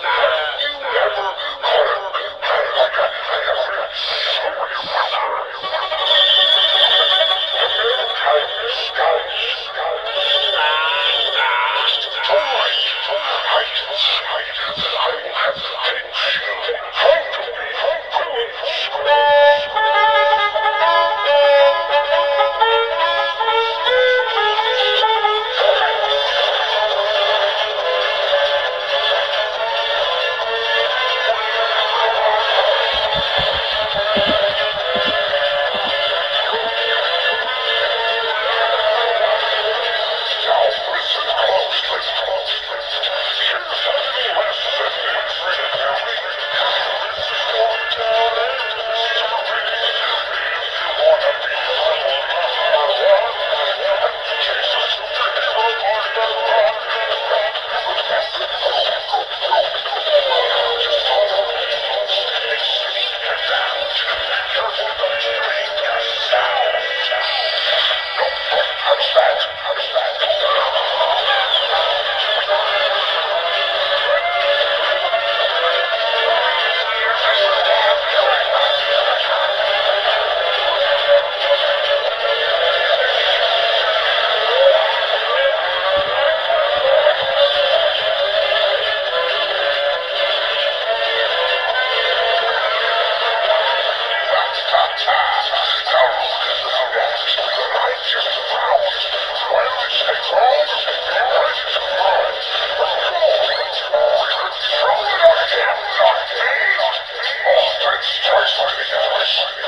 Yeah. Charge